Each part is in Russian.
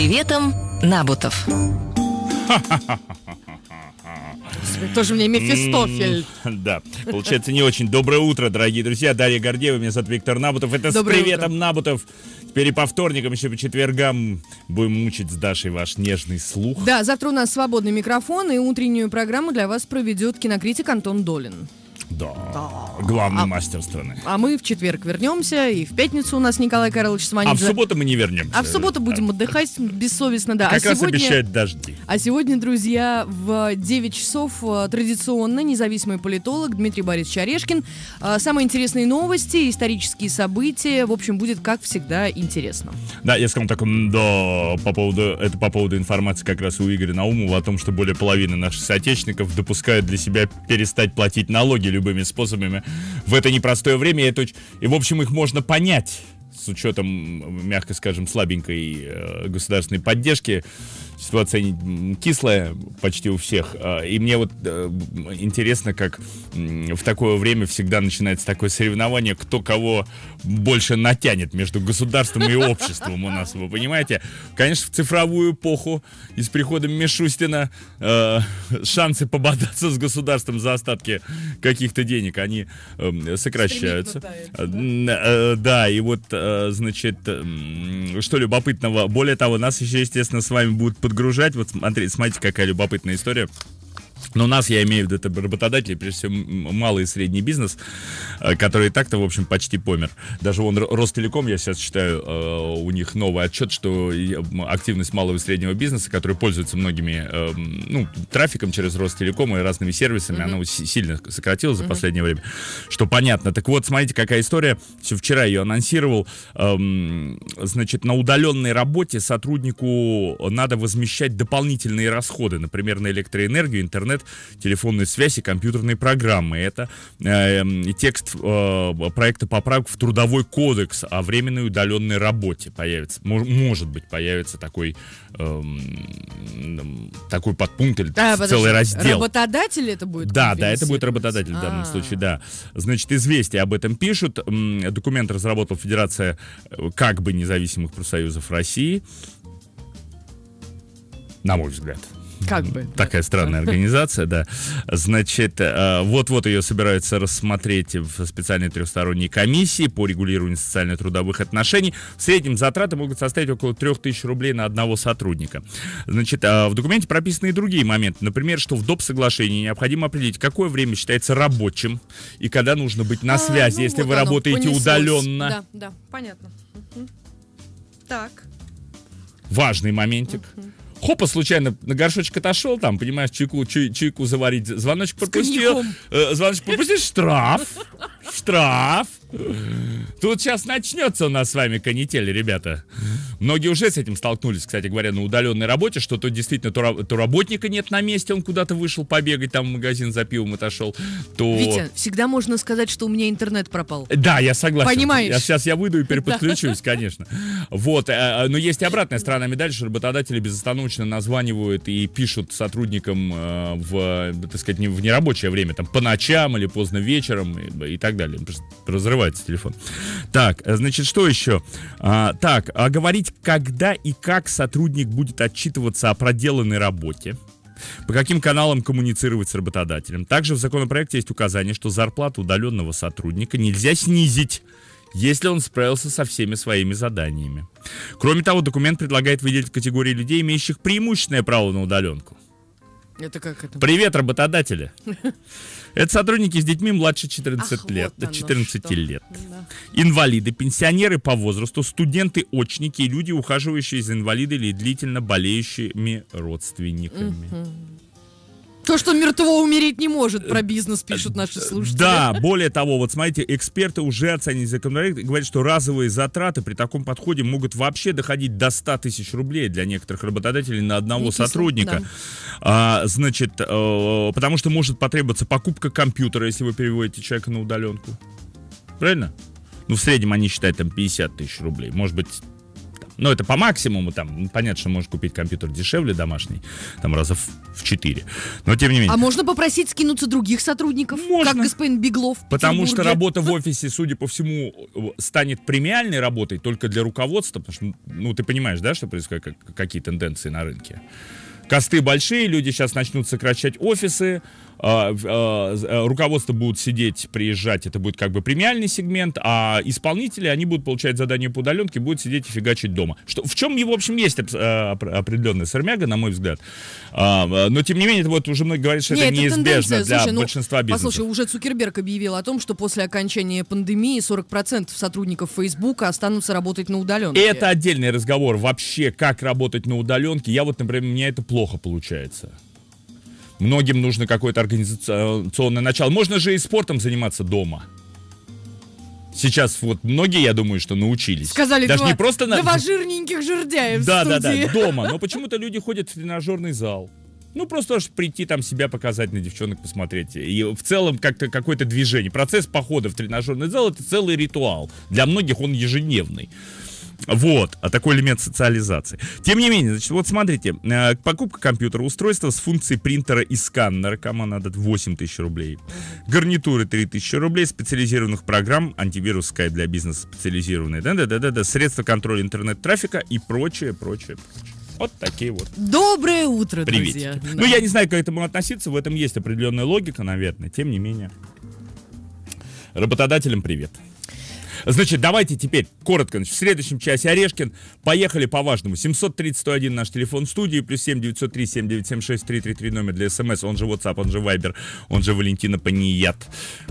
приветом, Набутов. Тоже мне Мефистофель. Да, получается не очень. Доброе утро, дорогие друзья. Дарья Гордеева, меня зовут Виктор Набутов. Это Доброе с приветом, утро. Набутов. Теперь и по вторникам, еще по четвергам будем мучить с Дашей ваш нежный слух. Да, завтра у нас свободный микрофон, и утреннюю программу для вас проведет кинокритик Антон Долин. Да. Главный мастер страны. А мы в четверг вернемся, и в пятницу у нас Николай Карлович А в субботу мы не вернемся. А в субботу будем отдыхать бессовестно, да. Как а раз сегодня... обещают дожди. А сегодня, друзья, в 9 часов э, традиционно независимый политолог Дмитрий Борисович Орешкин. Э, Самые интересные новости, исторические события. В общем, будет, как всегда, интересно. Да, я сказал так, да, по поводу, это по поводу информации как раз у Игоря Наумова о том, что более половины наших соотечественников допускают для себя перестать платить налоги любыми способами в это непростое время. Это, и в общем, их можно понять с учетом, мягко скажем, слабенькой э, государственной поддержки. Ситуация кислая почти у всех. А, И мне вот э, интересно, как в такое время всегда начинается такое соревнование, кто кого больше натянет между государством и обществом у нас, вы понимаете? Конечно, в цифровую эпоху и с приходом Мишустина э, шансы пободаться с государством за остатки каких-то денег, они э, сокращаются. Э, э, Да, и вот, э, значит, что любопытного, более того, нас еще, естественно, с вами будут подгружать. Вот смотрите, смотрите, какая любопытная история. Но нас, я имею в виду, это работодатели, прежде всего, малый и средний бизнес, э, который и так-то, в общем, почти помер. Даже Ро- Ростелеком, я сейчас читаю, э, у них новый отчет, что активность малого и среднего бизнеса, который пользуется многими, э, ну, трафиком через Ростелеком и разными сервисами, она вот си- сильно сократилась за последнее время, что понятно. Так вот, смотрите, какая история. Все вчера ее анонсировал. Эм, значит, на удаленной работе сотруднику надо возмещать дополнительные расходы, например, на электроэнергию, интернет, телефонную связь и компьютерные программы. Это и текст э, проекта поправок в трудовой кодекс о временной удаленной работе появится. Мож- может быть, появится такой эм, такой подпункт или А, целый подожди, раздел. Работодатель это будет? Да, да, это будет работодатель в данном А. случае, да. Значит, известия об этом пишут. Документ разработала Федерация э, как бы независимых профсоюзов России. На мой взгляд. Как бы. Такая странная организация, да. Значит, э, вот-вот ее собираются рассмотреть в специальной трехсторонней комиссии по регулированию социально-трудовых отношений. В среднем затраты могут составить около 3000 рублей на одного сотрудника. Значит, э, в документе прописаны и другие моменты. Например, что в доп. соглашении необходимо определить, какое время считается рабочим и когда нужно быть на А, связи, ну если вот вы работаете понеслось. удаленно. Да, да, понятно. Мгм. Так. Важный моментик. Хопа, случайно на горшочек отошел, там, понимаешь, чайку, чай- чайку заварить, звоночек пропустил, э, звоночек пропустил, штраф, штраф. Тут сейчас начнется у нас с вами канитель, ребята. Многие уже с этим столкнулись, кстати говоря, на удаленной работе, что то действительно то, то работника нет на месте, он куда-то вышел побегать, там в магазин за пивом отошел, то... Витя, всегда можно сказать, что у меня интернет пропал. Да, я согласен. Понимаешь? Я, сейчас я выйду и переподключусь, конечно. Вот. э, э, Но есть и обратная сторона медали, что работодатели безостановочно названивают и пишут сотрудникам э, в, так сказать, не- в нерабочее время, там, по ночам или поздно вечером и, и так далее. Просто разрывается телефон. Так, э, значит, что еще? А, так, а говорить, когда и как сотрудник будет отчитываться о проделанной работе. По каким каналам коммуницировать с работодателем? Также в законопроекте есть указание, что зарплату удаленного сотрудника нельзя снизить, если он справился со всеми своими заданиями. Кроме того, документ предлагает выделить категории людей, имеющих преимущественное право на удаленку. Это как это? Привет, работодатели! Это сотрудники с детьми младше 14 Ах, лет, вот оно 14 что. лет. Да. Инвалиды, пенсионеры по возрасту, студенты, очники и люди, ухаживающие за инвалидами или длительно болеющими родственниками. То, что мертво умереть не может, про бизнес пишут наши слушатели. Да, более того, вот смотрите, эксперты уже оценили законопроект и говорят, что разовые затраты при таком подходе могут вообще доходить до 100 тысяч рублей для некоторых работодателей на одного Не кисло, сотрудника. да. А, значит, э, потому что может потребоваться покупка компьютера, если вы переводите человека на удаленку. Правильно? Ну, в среднем они считают там 50 тысяч рублей. Может быть, Ну, это по максимуму, там, ну, понятно, что можно купить компьютер дешевле домашний, там раза в, в 4. Но тем не менее. А можно попросить скинуться других сотрудников, Можно. как господин Беглов Потому что работа в офисе, судя по всему, станет премиальной работой только для руководства, потому что, ну, ты понимаешь, да, что происходит, как- какие тенденции на рынке. Косты большие, люди сейчас начнут сокращать офисы, руководство будут сидеть, приезжать, это будет как бы премиальный сегмент, а исполнители, они будут получать задания по удаленке, будут сидеть и фигачить дома. Что, в чем, в общем, есть а, определенная сармяга, на мой взгляд. А, а, но, тем не менее, это вот уже многие говорят, что Не, это неизбежно тенденция. для Слушай, ну, большинства бизнесов. Послушай, уже Цукерберг объявил о том, что после окончания пандемии 40% сотрудников Фейсбука останутся работать на удаленке. Это отдельный разговор. Вообще, как работать на удаленке. Я вот, например, у меня это плохо получается. Многим нужно какое-то организационное начало. Можно же и спортом заниматься дома. Сейчас вот многие, я думаю, что научились. Сказали Даже два, не просто на... два жирненьких жердяев Да, да, да, дома. Но почему-то люди ходят в тренажерный зал. Ну, просто аж прийти там себя показать, на девчонок посмотреть. И в целом как-то какое-то движение. Процесс похода в тренажерный зал это целый ритуал. Для многих он ежедневный. Вот, а такой элемент социализации. Тем не менее, значит, вот смотрите, э, покупка компьютера, устройство с функцией принтера и сканера, кому надо 8 тысяч рублей. Гарнитуры 3 тысячи рублей, специализированных программ, антивирус Skype для бизнеса специализированные, да-да-да-да, средства контроля интернет-трафика и прочее, прочее, прочее. Вот такие вот Доброе утро, приветики. друзья. Ну, я не знаю, как к этому относиться, в этом есть определенная логика, наверное, тем не менее. Работодателям привет. Значит, давайте теперь коротко. Значит, в следующем часе Орешкин. Поехали по важному. 730-101 наш телефон студии, плюс 7 903 7976 333 номер для смс, он же WhatsApp, он же Viber, он же Валентина Паният,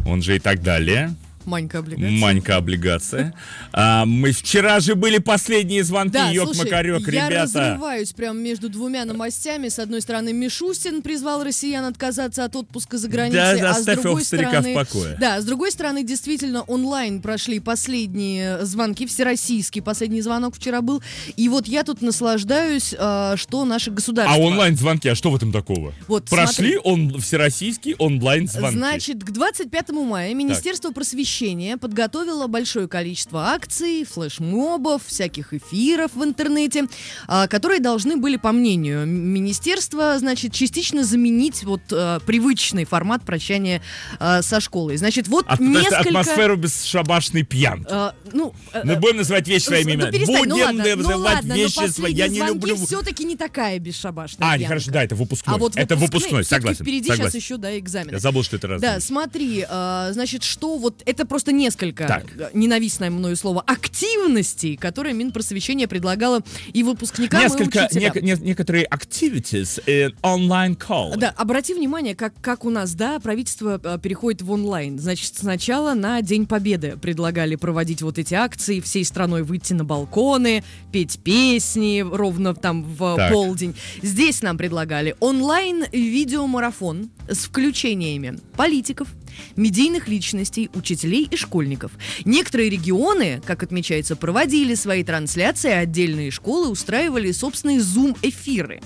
он же и так далее. Манька облигация. Манька облигация. А, мы вчера же были последние звонки, Да, ёк слушай, макарек, я ребята. разрываюсь прям между двумя новостями. С одной стороны, Мишустин призвал россиян отказаться от отпуска за границей, Да, а с другой старика, в стороны, покое. да, с другой стороны, действительно онлайн прошли последние звонки, всероссийский последний звонок вчера был, и вот я тут наслаждаюсь, а, что наше государство. А онлайн-звонки, а что в этом такого? Вот, Прошли он, всероссийские онлайн-звонки. Значит, к 25 мая Министерство просвещения подготовило большое количество акций, флешмобов, всяких эфиров в интернете, а, которые должны были, по мнению министерства, значит, частично заменить вот а, привычный формат прощания а, со школой. Значит, вот есть несколько... атмосферу бесшабашной пьянки. а, ну, э, Мы будем называть вещи своими ну, именами. перестань, ну Будем ладно, ну называть ладно, вещи но свои. Я не люблю... все-таки не такая бесшабашная А, пьянка. хорошо, да, это выпускной. А вот это выпускной, согласен. Впереди согласен. сейчас еще, да, экзамены. Я забыл, что это раз. Да, смотри, а, значит, что вот это просто несколько Так. э, ненавистное мною слово активностей, которые Минпросвещение предлагало и выпускникам, и Несколько, учителям. нек- не- некоторые activities in online call. Да, обрати внимание, как, как у нас, да, правительство э, переходит в онлайн. Значит, сначала на День Победы предлагали проводить вот эти акции, всей страной выйти на балконы, петь песни ровно там в Так. полдень. Здесь нам предлагали онлайн-видеомарафон с включениями политиков, медийных личностей, учителей и школьников. Некоторые регионы, как отмечается, проводили свои трансляции, а отдельные школы устраивали собственные зум-эфиры.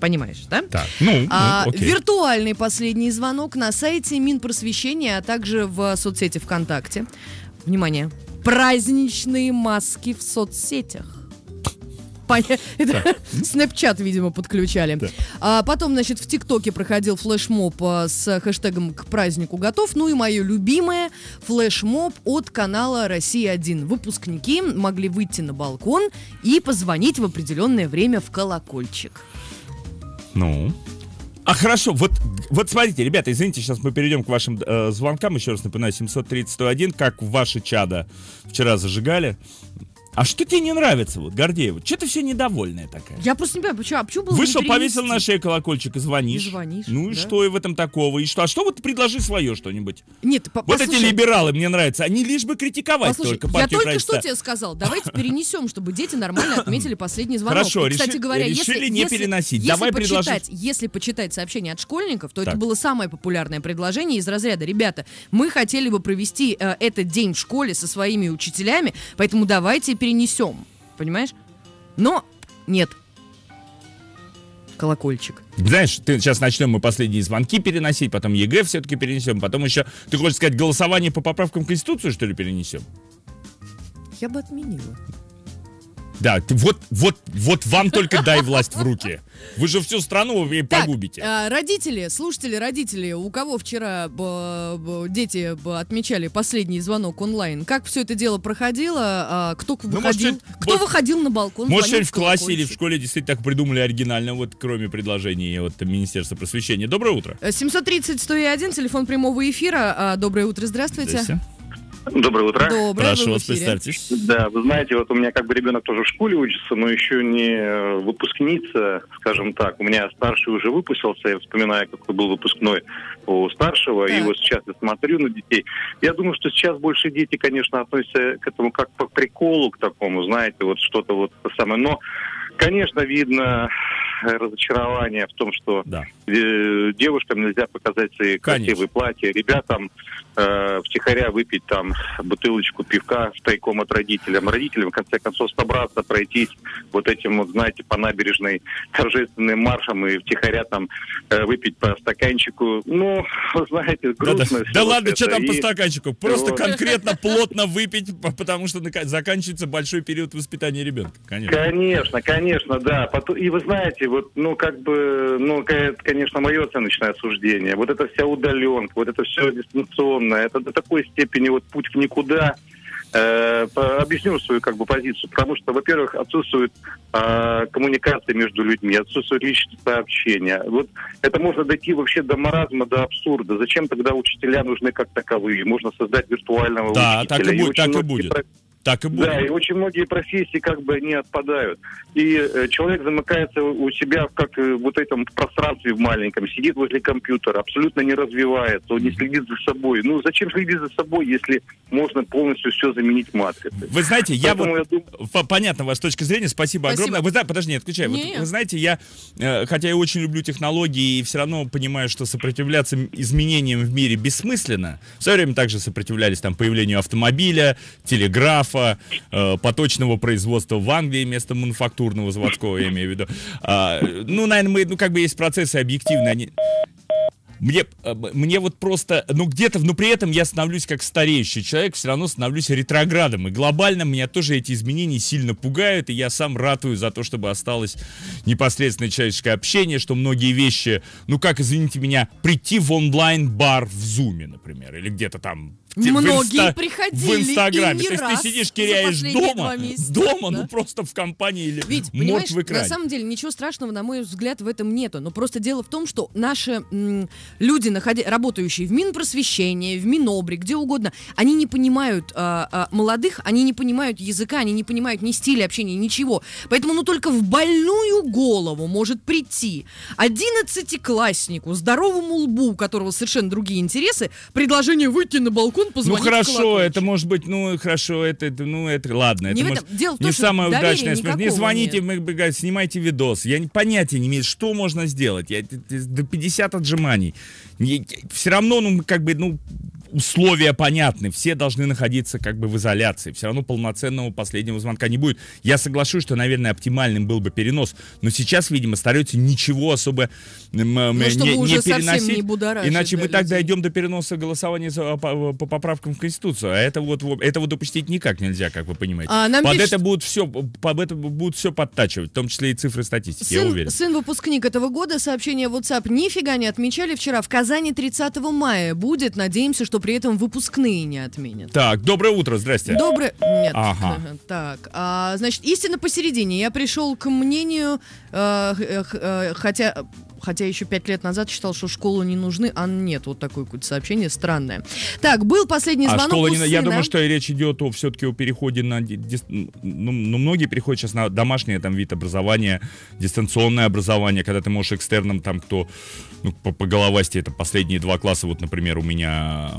Понимаешь, да? Так, ну, А, ну, окей. виртуальный последний звонок на сайте Минпросвещения, а также в соцсети ВКонтакте. Внимание. Праздничные маски в соцсетях. Снэпчат, видимо, подключали. Да. А потом, значит, в ТикТоке проходил флешмоб а, с хэштегом «К празднику готов». Ну и мое любимое флешмоб от канала «Россия-1». Выпускники могли выйти на балкон и позвонить в определенное время в колокольчик. Ну. А хорошо, вот, вот смотрите, ребята, извините, сейчас мы перейдем к вашим э, звонкам. Еще раз напоминаю, 730-101, как ваши чада вчера зажигали. А что тебе не нравится, вот, Гордеева? Че ты все недовольная такая? Я просто не понимаю, почему, а почему было Вышел, повесил на шею колокольчик и звонишь. И звонишь, Ну и да. что и в этом такого? И что? А что вот предложи свое что-нибудь? Нет, по- Вот послушай, эти либералы мне нравятся. Они лишь бы критиковать послушай, только я партию только что правительства. тебе сказал, давайте перенесем, чтобы дети нормально отметили последний звонок. Хорошо, И, кстати реши- говоря, решили если, не если- переносить. Если Давай почитать, предложи- если почитать сообщения от школьников, то это Так. было самое популярное предложение из разряда. Ребята, мы хотели бы провести э, этот день в школе со своими учителями, поэтому давайте перенесем. Понимаешь? Но нет. Колокольчик. Знаешь, ты сейчас начнем мы последние звонки переносить, потом ЕГЭ все-таки перенесем, потом еще, ты хочешь сказать, голосование по поправкам в Конституцию, что ли, перенесем? Я бы отменила. Да, вот, вот, вот вам только дай власть в руки. Вы же всю страну и Так, погубите. а, родители, слушатели, родители, у кого вчера дети отмечали последний звонок онлайн, как все это дело проходило, а, кто Ну, может, выходил, кто выходил на балкон, Может, звонил в классе или в школе действительно так придумали оригинально, вот кроме предложений от Министерства просвещения. Доброе утро. Э, 730-101, телефон прямого эфира. А, Доброе утро, здравствуйте. Здрасте. Доброе утро. Доброе, Прошу вас, представьтесь. Да, вы знаете, вот у меня как бы ребенок тоже в школе учится, но еще не э, выпускница, скажем так. У меня старший уже выпустился, я вспоминаю, какой был выпускной у старшего, и Так. вот сейчас я смотрю на детей. Я думаю, что сейчас больше дети, конечно, относятся к этому как по приколу, к такому, знаете, вот что-то вот самое. Но, конечно, видно разочарование в том, что Да. э, девушкам нельзя показать свои Конечно. красивые платья, ребятам э, втихаря выпить там бутылочку пивка тайком от родителям. Родителям, в конце концов, собраться, пройтись вот этим вот, знаете, по набережной торжественным маршем и втихаря там э, выпить по стаканчику. Ну, вы знаете, Да, да, грустно. да всё ладно, вот что это. там по И- стаканчику? Просто Вот. конкретно плотно выпить, по- потому что заканчивается большой период воспитания ребенка. Конечно. Конечно, конечно, да. И вы знаете, вот, ну, как бы, ну, это, конечно, мое оценочное суждение. Вот это вся удаленка, вот это все дистанционное, это до такой степени вот путь в никуда. Э, по- объясню свою как бы позицию, потому что, во-первых, отсутствует э, коммуникация между людьми, отсутствует личное сообщение. Вот это можно дойти вообще до маразма, до абсурда. Зачем тогда учителя нужны как таковые? Можно создать виртуального Да, учителя. так и будет, так и будет. про- Так и будет. да, и очень многие профессии как бы не отпадают. И э, человек замыкается у себя в как э, вот этом пространстве в маленьком, сидит возле компьютера, абсолютно не развивается, он не следит за собой. Ну зачем следить за собой, если можно полностью все заменить матрицей? Вы знаете, я вот... я думаю- Понятно, ваша точка зрения, спасибо, Спасибо. огромное. Вы, да, подожди, не отключай. Вот вы знаете, я, э, хотя я очень люблю технологии и все равно понимаю, что сопротивляться изменениям в мире бессмысленно. В свое время также сопротивлялись там появлению автомобиля, телеграфа, э, поточного производства в Англии вместо мануфактурного заводского, я имею в виду. А, ну, наверное, мы, ну, как бы есть процессы объективные, они... Мне, э, мне вот просто, ну где-то, но при этом я становлюсь как стареющий человек, все равно становлюсь ретроградом. И глобально меня тоже эти изменения сильно пугают, и я сам ратую за то, чтобы осталось непосредственное человеческое общение, что многие вещи, ну как, извините меня, прийти в онлайн-бар в Зуме, например, или где-то там те- в Многие инста- приходили, в Инстаграме. и не То есть раз ты сидишь, киряешь дома, месяца, дома, да. ну просто в компании или Ведь, понимаешь, в экране. на самом деле ничего страшного, на мой взгляд, в этом нету. Но просто дело в том, что наши м, люди, находя, работающие в Минпросвещении, в Минобре, где угодно, они не понимают а, а, молодых, они не понимают языка, они не понимают ни стиля общения, ничего. Поэтому ну только в больную голову может прийти одиннадцатикласснику, здоровому лбу, у которого совершенно другие интересы, предложение выйти на балкон, Ну позвонить в хорошо, это может быть, ну хорошо, это, это, ну это ладно, Не это может. Дело том, не что самое удачное. Не звоните, нет. мы снимайте видос. Я понятия не имею, что можно сделать. Я, до 50 отжиманий. все равно, ну как бы, ну условия понятны, все должны находиться как бы в изоляции, все равно полноценного последнего звонка не будет. Я соглашусь, что, наверное, оптимальным был бы перенос, но сейчас, видимо, стараются ничего особо Ну, не, не переносить, не иначе мы так людей. дойдем до переноса голосования за- по, по поправкам в Конституцию, а это вот, этого допустить никак нельзя, как вы понимаете. А, нам Под пишут- это будут все, под это будут все подтачивать, в том числе и цифры статистики, я Сын, уверен. сын выпускник этого года, сообщение WhatsApp нифига не отмечали вчера. В Казани 30 мая будет. Надеемся, что при этом выпускные не отменят. Так, доброе утро, здрасте. Доброе... Нет. Ага. Так, а, значит, истина посередине. Я пришел к мнению, э, э, э, хотя... Хотя еще пять лет назад считал, что школу не нужны, а нет, вот такое какое-то сообщение странное. Так, был последний А звонок школа у не на- Я сына. думаю, что речь идет о все-таки о переходе на ну, ну, многие переходят сейчас на домашнее там вид образования, дистанционное образование, когда ты можешь экстерном там кто ну, по, по головасти это последние два класса. Вот, например, у меня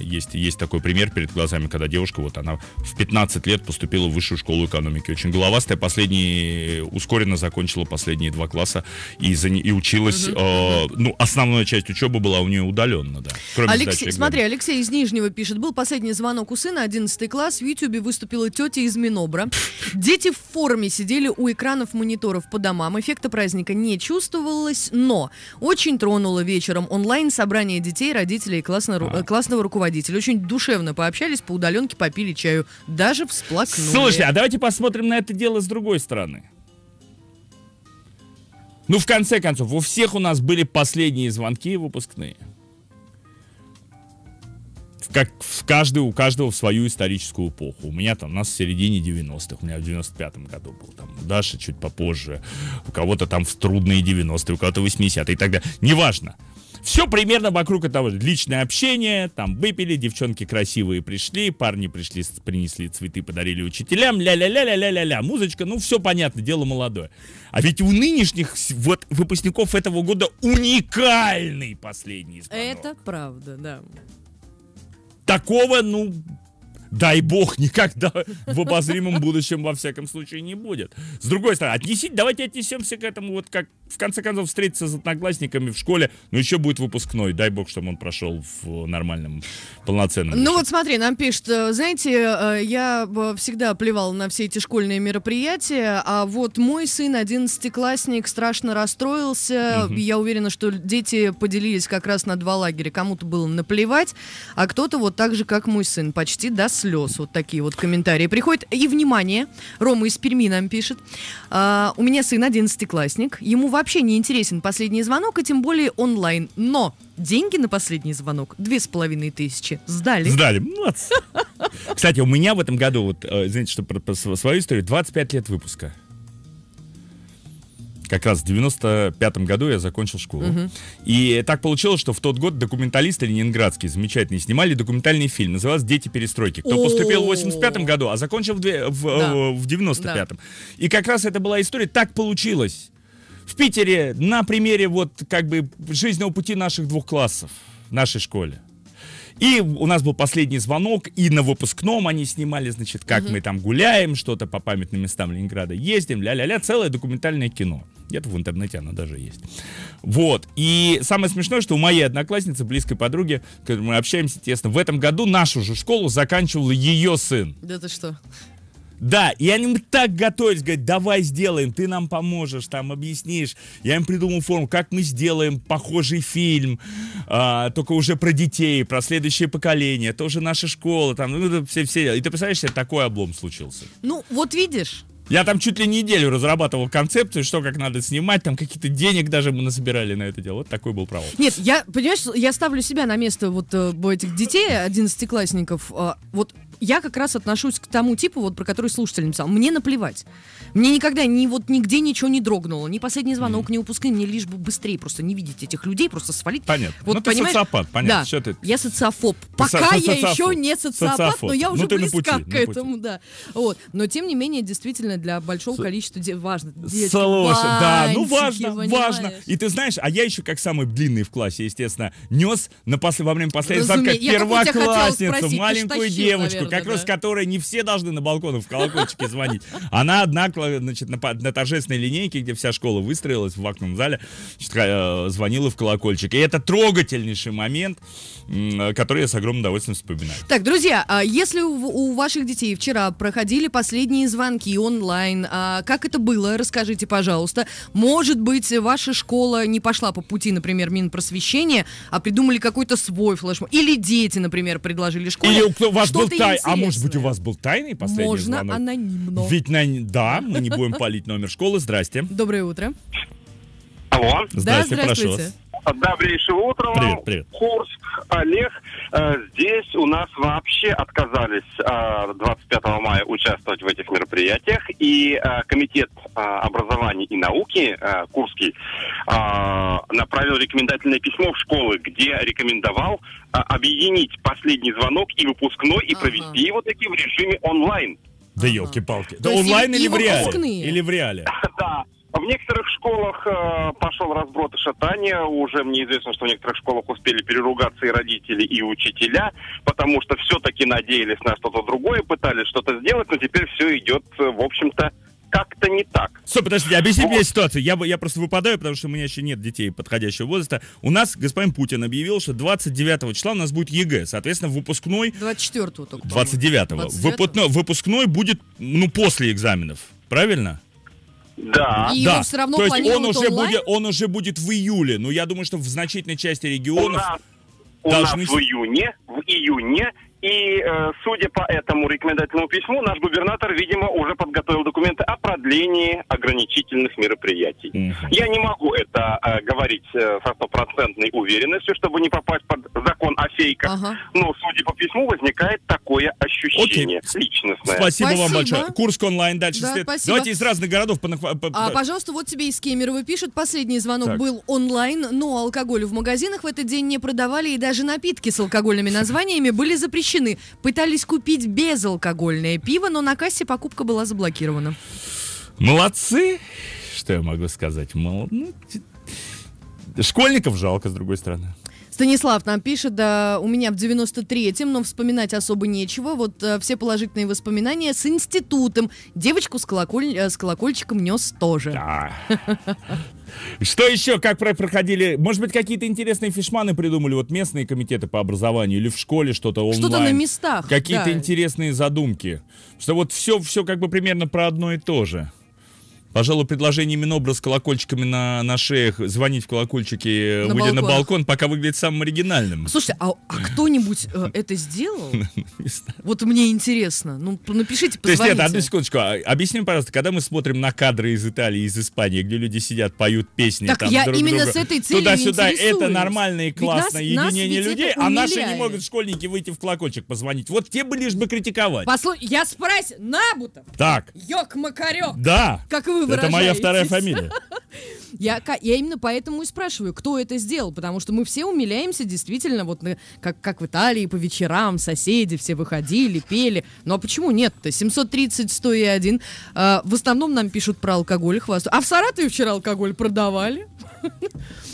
есть есть такой пример перед глазами, когда девушка вот она в 15 лет поступила в высшую школу экономики, очень головастая, последние ускоренно закончила последние два класса и за и училась училась, э, ну, основная часть учебы была у нее удаленно, да. Кроме Алексей, смотри, Алексей из Нижнего пишет. Был последний звонок у сына, 11 класс. В Ютьюбе выступила тетя из Минобра. Дети в форме сидели у экранов мониторов по домам. Эффекта праздника не чувствовалось, но очень тронуло вечером онлайн-собрание детей, родителей и классно- А. э, классного руководителя. Очень душевно пообщались, по удаленке попили чаю. Даже всплакнули. Слушай, а давайте посмотрим на это дело с другой стороны. Ну, в конце концов, у всех у нас были последние звонки выпускные. Как в каждый, у каждого в свою историческую эпоху. У меня там, у нас в середине 90-х, у меня в 95-м году был. Там, у Даши чуть попозже, у кого-то там в трудные 90-е, у кого-то 80-е и так далее. Неважно. Все примерно вокруг этого. Личное общение, там выпили, девчонки красивые пришли, парни пришли, принесли цветы, подарили учителям, ля-ля-ля-ля-ля-ля-ля, музычка, ну все понятно, дело молодое. А ведь у нынешних вот выпускников этого года уникальный последний звонок. Это правда, да. Такого, ну, дай бог, никогда в обозримом будущем, во всяком случае, не будет. С другой стороны, отнесите, давайте отнесемся к этому, вот как, в конце концов, встретиться с одноклассниками в школе, но еще будет выпускной, дай бог, чтобы он прошел в нормальном, полноценном. Ну вот смотри, нам пишет, э, знаете, э, я э, всегда плевал на все эти школьные мероприятия, а вот мой сын, одиннадцатиклассник, страшно расстроился. Я уверена, что дети поделились как раз на два лагеря. Кому-то было наплевать, а кто-то вот так же, как мой сын, почти до слез. Вот такие вот комментарии приходят. И, внимание, Рома из Перми нам пишет. «А, у меня сын одиннадцатиклассник, ему вообще не интересен последний звонок, и тем более онлайн. Но деньги на последний звонок, две с половиной тысячи, сдали. Сдали. Молодцы. Кстати, у меня в этом году, вот, э, знаете, что про, про св- свою историю, 25 лет выпуска. Как раз в 95-м году я закончил школу. И так получилось, что в тот год документалисты ленинградские, замечательные, снимали документальный фильм, назывался «Дети перестройки». Кто О. поступил в 85-м году, а закончил в, в, Да. э, в 95-м. И как раз это была история, так получилось. В Питере на примере вот как бы жизненного пути наших двух классов в нашей школе. И у нас был последний звонок, и на выпускном они снимали, значит, как мы там гуляем, что-то по памятным местам Ленинграда ездим, ля-ля-ля, целое документальное кино. Где-то в интернете оно даже есть. Вот. И самое смешное, что у моей одноклассницы, близкой подруги, с которой мы общаемся тесно, в этом году нашу же школу заканчивал ее сын. Да ты что? Да, и они так готовились, говорят, давай сделаем, ты нам поможешь, там объяснишь. Я им придумал форму, как мы сделаем похожий фильм, а, только уже про детей, про следующее поколение, тоже наша школа, там, ну, это все, все. И ты представляешь, себе, такой облом случился. Ну, вот видишь, Я там чуть ли неделю разрабатывал концепцию, что как надо снимать, там какие-то денег даже мы насобирали на это дело. Вот такой был провал. Нет, я, понимаешь, я ставлю себя на место вот э, этих детей, одиннадцатиклассников. э, вот я как раз отношусь к тому типу, вот про который слушатель написал. Мне наплевать. Мне никогда ни вот нигде ничего не дрогнуло. Ни последний звонок, ни выпускные. Мне лишь бы быстрее просто не видеть этих людей, просто свалить. Понятно. Вот, ну, ты понимаешь? социопат, понятно. Да, Что ты? я социофоб. со- Пока я социофоб. еще не социопат, Социофоб. но я Ну, уже ты на близка пути, к этому, да. Вот. Но тем не менее, действительно, для большого количества де- важно. Девочки, Слушай, да, ну важно, важно. понимаешь? И ты знаешь, а я еще как самый длинный в классе, естественно, нес на после, во время последнего звонка первоклассницу, ты маленькую тащил, девочку, наверное, как раз да. которой не все должны на балконах в колокольчике звонить. Она одна, значит, на, на торжественной линейке, где вся школа выстроилась в актовом зале, значит, э, звонила в колокольчик. И это трогательнейший момент, м, который я с огромным удовольствием вспоминаю. Так, друзья, а если у, у ваших детей вчера проходили последние звонки онлайн, а как это было, расскажите, пожалуйста. Может быть, ваша школа не пошла по пути, например, Минпросвещения, а придумали какой-то свой флешмоб. Или дети, например, предложили школе. Или у, вас был тай... А может быть, у вас был тайный последний Можно звонок? анонимно. Ведь на... да, мы не будем палить номер школы. Здрасте. Доброе утро. Алло. Здрасте, да, прошу здравствуйте. вас. Добрейшего утра вам. Привет, привет. Курск, Олег. Э, Здесь у нас вообще отказались э, 25 мая участвовать в этих мероприятиях. И э, комитет э, образования и науки э, Курский э, направил рекомендательное письмо в школы, где рекомендовал э, объединить последний звонок и выпускной и Ага. провести его таки в режиме онлайн. Да елки-палки. Да онлайн и- или и в реале? Или в реале? Да. В некоторых школах э, пошел разброд и шатание. Уже мне известно, что в некоторых школах успели переругаться и родители, и учителя, потому что все-таки надеялись на что-то другое, пытались что-то сделать, но теперь все идет, э, в общем-то, как-то не так. Стоп, подождите, объясните мне ситуацию. Я, бы- я просто выпадаю, потому что у меня еще нет детей подходящего возраста. У нас господин Путин объявил, что 29 числа у нас будет ЕГЭ. Соответственно, выпускной 24-го только. 29-го. 29-го. Выпускной, выпускной будет, ну, после экзаменов. Правильно? Да. И да. все равно То есть он уже, онлайн? будет, он уже будет в июле. Но я думаю, что в значительной части У регионов... нас, у должны нас с- в июне, в июне, и э, судя по этому рекомендательному письму, наш губернатор, видимо, уже подготовил документы о продлении ограничительных мероприятий. Мгм. Я не могу это э, говорить э, со стопроцентной уверенностью, чтобы не попасть под закон о фейках, Ага. но, судя по письму, возникает такое ощущение личностное. Спасибо, вам Спасибо. большое. Курск онлайн дальше Да, спасибо. Давайте из разных городов. по- по- по- А, пожалуйста, вот тебе из Кемерово пишут. Последний звонок Так. был онлайн, но алкоголь в магазинах в этот день не продавали, и даже напитки с алкогольными названиями были запрещены. Пытались купить безалкогольное пиво, но на кассе покупка была заблокирована. Молодцы. Что я могу сказать? Мол- ну, Школьников жалко, с другой стороны. Станислав нам пишет, да, у меня в 93-м, но вспоминать особо нечего. Вот э, все положительные воспоминания с институтом. Девочку с, колоколь- э, с колокольчиком нес тоже. Да. Что еще, как про- проходили? Может быть, какие-то интересные фишманы придумали вот местные комитеты по образованию или в школе что-то онлайн? Что-то на местах. Какие-то да. интересные задумки. Что вот все, все как бы примерно про одно и то же. Пожалуй, предложение Минобра с колокольчиками на, на шеях, звонить в колокольчики, На выйдя на балконах. балкон, пока выглядит самым оригинальным. Слушайте, а, а кто-нибудь э, это сделал? Вот мне интересно. Ну, напишите, То есть, нет, позвоните. одну секундочку. А, Объясни, пожалуйста, когда мы смотрим на кадры из Италии, из Испании, где люди сидят, поют песни, Так там я друг именно друга с этой целью туда-сюда, это нормальное и нас- нас единение людей, а наши не могут школьники выйти в колокольчик позвонить. Вот те бы лишь бы критиковать. Послу- я спросил, Набутов, Так, ёк макарёк, да. как вы Это моя выражаетесь. вторая фамилия. Я, я именно поэтому и спрашиваю, кто это сделал, потому что мы все умиляемся действительно, вот на- как, как в Италии по вечерам соседи все выходили, пели. Ну а почему нет-то? 730 101. А, в основном нам пишут про алкоголь, хвастают. А в Саратове вчера алкоголь продавали.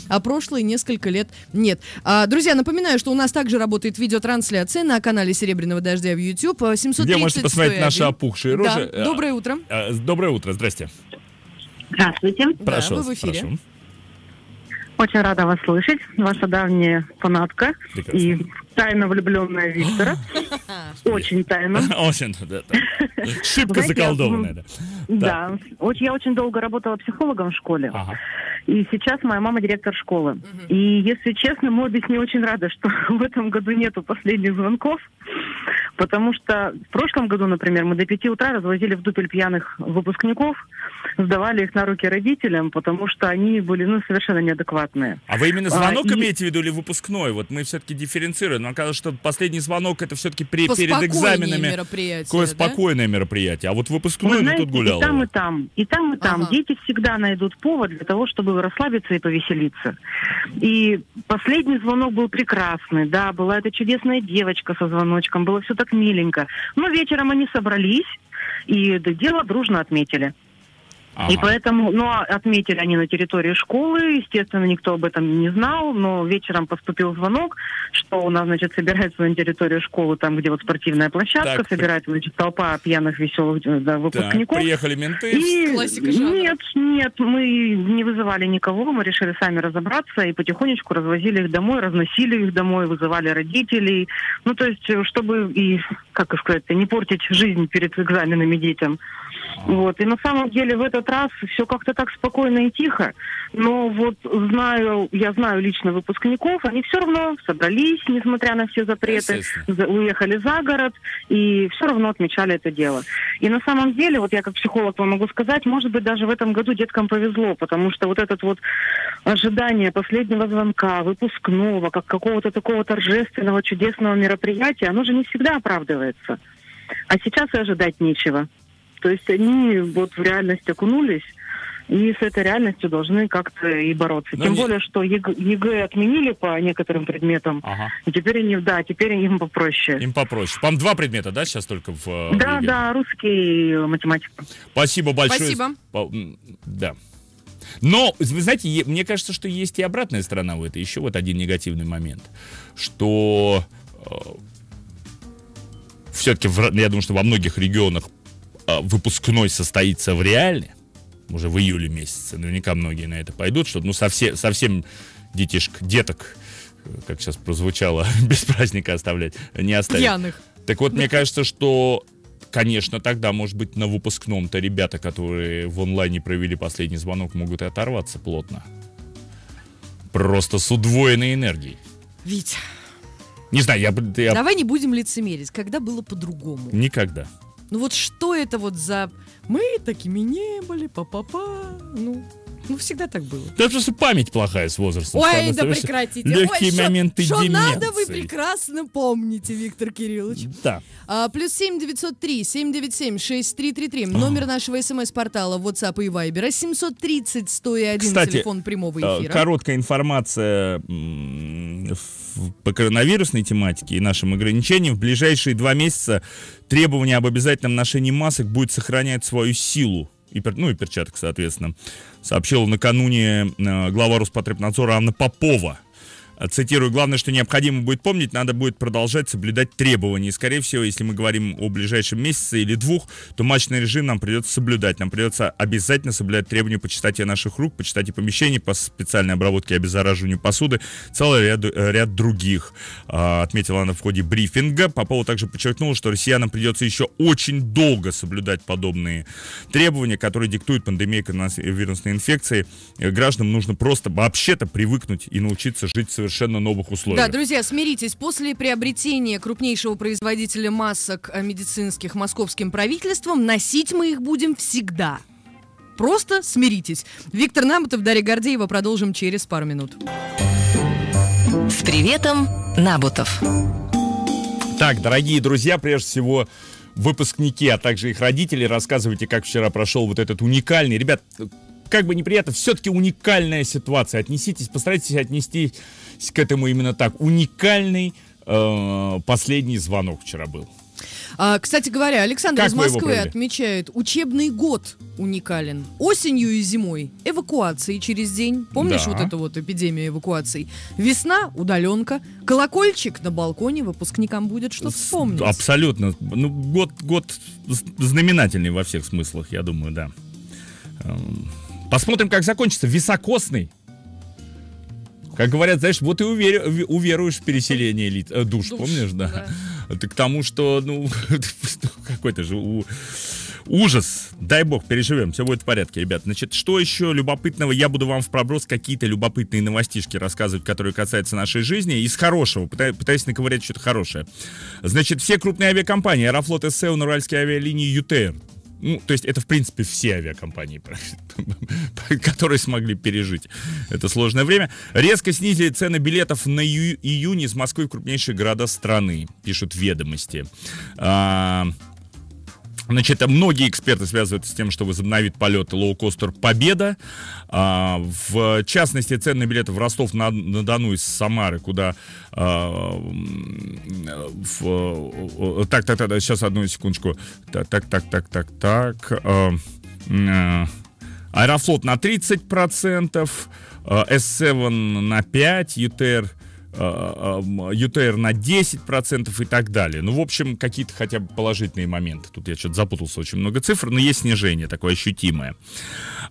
А прошлые несколько лет нет. А, друзья, напоминаю, что у нас также работает видеотрансляция на канале Серебряного дождя в YouTube. а, 730 Где можете посмотреть 101. наши опухшие Да. рожи. Э, Доброе утро. э, Доброе утро, здрасте. Здравствуйте. Прошу, вы в эфире. прошу. Очень рада вас слышать. Ваша давняя фанатка Прекрасно. и тайно влюбленная Виктора. Очень тайно. Очень, да, да. Шибко заколдованная, да. Да. Очень- Я очень долго работала психологом в школе. Ага. И сейчас моя мама директор школы. И, если честно, мы обе с ней очень рады, что в этом году нету последних звонков. Потому что в прошлом году, например, мы до пяти утра развозили в дупель пьяных выпускников, сдавали их на руки родителям, потому что они были ну, совершенно неадекватные. А вы именно звонок А, и- имеете в виду или выпускной? Вот мы все-таки дифференцируем. Но оказывается, что последний звонок это все-таки перед Поспокойнее экзаменами. мероприятие, Такое да? спокойное мероприятие. А вот Вы выпускной, ну знаете, тут гулял. и там, и там. И там, и там. Ага. Дети всегда найдут повод для того, чтобы расслабиться и повеселиться. И последний звонок был прекрасный. Да, была эта чудесная девочка со звоночком. Было все так миленько. Но вечером они собрались и это дело дружно отметили. И поэтому, ну, а отметили они на территории школы, естественно, никто об этом не знал, но вечером поступил звонок, что у нас, значит, собирается на территории школы, там, где вот спортивная площадка, Так, собирается, значит, толпа пьяных веселых э, да, Так, выпускников. приехали менты. И Классика жанра. нет, нет, мы не вызывали никого, мы решили сами разобраться и потихонечку развозили их домой, разносили их домой, вызывали родителей. Ну, то есть, э, чтобы и, как сказать, не портить жизнь перед экзаменами детям. Вот. И на самом деле в этот раз все как-то так спокойно и тихо. Но вот знаю, я знаю лично выпускников, они все равно собрались, несмотря на все запреты, уехали за город и все равно отмечали это дело. И на самом деле, вот я как психолог вам могу сказать, может быть, даже в этом году деткам повезло, потому что вот этот вот ожидание последнего звонка, выпускного, как какого-то такого торжественного, чудесного мероприятия, оно же не всегда оправдывается. А сейчас и ожидать нечего. То есть они вот в реальность окунулись, и с этой реальностью должны как-то и бороться. Но Тем не- более, что ЕГЭ, ЕГЭ отменили по некоторым предметам, Ага. и теперь они, да, теперь им попроще. Им попроще. По-моему, два предмета, да, сейчас только в э, Да, ЕГЭ? да, русский и математика. Спасибо большое. Спасибо. Да. Но, вы знаете, мне кажется, что есть и обратная сторона в этой. Еще вот один негативный момент. Что все-таки, я думаю, что во многих регионах выпускной состоится в реале, уже в июле месяце, наверняка многие на это пойдут, чтобы ну совсем, совсем детишек, деток, э, как сейчас прозвучало, без праздника оставлять, не оставить. Пьяных. Так вот, мне кажется, что, конечно, тогда, может быть, на выпускном-то ребята, которые в онлайне провели последний звонок, могут и оторваться плотно. Просто с удвоенной энергией. Витя, Не знаю, я, я давай не будем лицемерить. Когда было по-другому? никогда. Ну вот что это вот за... Мы такими не были, па-па-па. Ну, ну всегда так было. Да просто память плохая с возрастом. Ой, да прекратите. Легкие Ой, моменты шо надо, вы прекрасно помните, Виктор Кириллович. Да. А, плюс семь девятьсот три семь девять семь шесть три три три. Номер нашего смс-портала WhatsApp и Viber. 730 101 Кстати, телефон прямого Э, эфира. Короткая информация по коронавирусной тематике и нашим ограничениям. В ближайшие два месяца требование об обязательном ношении масок будет сохранять свою силу. И, ну и перчаток, соответственно. Сообщила накануне э, глава Роспотребнадзора Анна Попова. Цитирую, главное, что необходимо будет помнить, надо будет продолжать соблюдать требования. И, скорее всего, если мы говорим о ближайшем месяце или двух, то матчный режим нам придется соблюдать. Нам придется обязательно соблюдать требования по чистоте наших рук, по чистоте помещений, по специальной обработке и обеззараживанию посуды, целый ряд, ряд других, а, отметила она в ходе брифинга. Попова также подчеркнула, что россиянам придется еще очень долго соблюдать подобные требования, которые диктует пандемия коронавирусной инфекции. Гражданам нужно просто вообще-то привыкнуть и научиться жить в совершенно новых условиях. Да, друзья, смиритесь. После приобретения крупнейшего производителя масок медицинских московским правительством, носить мы их будем всегда. Просто смиритесь. Виктор Намотов, Дарья Гордеева. Продолжим через пару минут. С приветом, Набутов. Так, дорогие друзья, прежде всего, выпускники, а также их родители, рассказывайте, как вчера прошел вот этот уникальный. Ребят, как бы неприятно, все-таки уникальная ситуация. Отнеситесь, постарайтесь отнестись к этому именно так. Уникальный э, последний звонок вчера был. А, кстати говоря, Александр Как из Москвы отмечает, учебный год уникален. Осенью и зимой эвакуации через день. Помнишь Да. вот эту вот эпидемию эвакуаций? Весна, удаленка, колокольчик на балконе, выпускникам будет что вспомнить. Абсолютно. Ну, год, год знаменательный во всех смыслах, я думаю, да. Посмотрим, как закончится. Високосный. Как говорят, знаешь, вот и увер- ви- уверуешь в переселение лиц, э, душ, Душ, помнишь, да? Ты к тому, что, ну, какой-то же у- ужас. Дай бог, переживем, все будет в порядке, ребят. Значит, что еще любопытного? Я буду вам в проброс какие-то любопытные новостишки рассказывать, которые касаются нашей жизни. Из хорошего, пыта- пытаюсь наковырять что-то хорошее. Значит, все крупные авиакомпании, Аэрофлот, СЭО, Уральские авиалинии, ЮТР, ну, то есть это, в принципе, все авиакомпании, которые смогли пережить это сложное время, резко снизили цены билетов на ию- июнь из Москвы в крупнейшие города страны, пишут ведомости. А, Значит, многие эксперты связывают с тем, что возобновит полет лоукостер «Победа». А, в частности, цены на билеты в Ростов-на-Дону из Самары, куда... а, в- так, так, так, сейчас одну секундочку. Так, так, так, так, так, так. а, Аэрофлот на 30%, а, S7 на 5%, ЮТР ЮТР на 10% и так далее. Ну, в общем, какие-то хотя бы положительные моменты. Тут я что-то запутался, очень много цифр, но есть снижение такое ощутимое.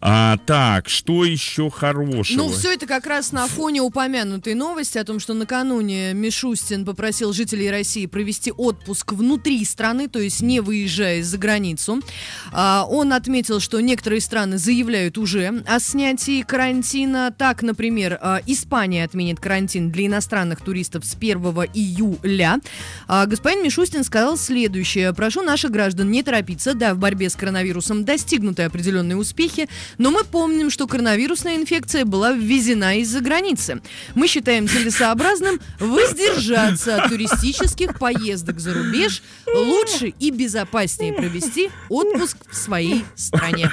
А, так, что еще хорошего? Ну, все это как раз на фоне упомянутой новости о том, что накануне Мишустин попросил жителей России провести отпуск внутри страны, то есть не выезжая за границу. А, Он отметил, что некоторые страны заявляют уже о снятии карантина. Так, например, а, Испания отменит карантин для иностранных туристов с 1 июля. А, Господин Мишустин сказал следующее. Прошу наших граждан не торопиться. Да, в борьбе с коронавирусом достигнуты определенные успехи, но мы помним, что коронавирусная инфекция была ввезена из-за границы. Мы считаем целесообразным воздержаться от туристических поездок за рубеж. Лучше и безопаснее провести отпуск в своей стране.